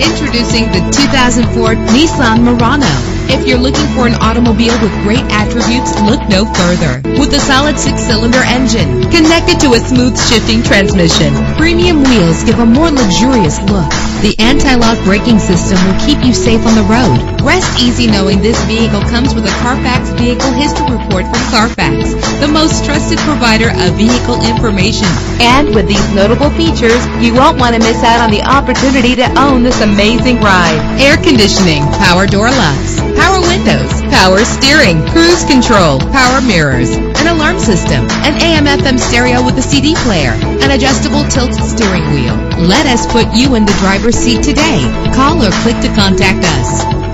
Introducing the 2004 Nissan Murano. If you're looking for an automobile with great attributes, look no further. With a solid six-cylinder engine connected to a smooth shifting transmission, premium wheels give a more luxurious look. The anti-lock braking system will keep you safe on the road. Rest easy knowing this vehicle comes with a Carfax Vehicle History Report from Carfax, the most trusted provider of vehicle information. And with these notable features, you won't want to miss out on the opportunity to own this amazing ride. Air conditioning, power door locks, power windows, power steering, cruise control, power mirrors, an alarm system, an AM FM stereo with a CD player, an adjustable tilt steering wheel. Let us put you in the driver's seat today. Call or click to contact us.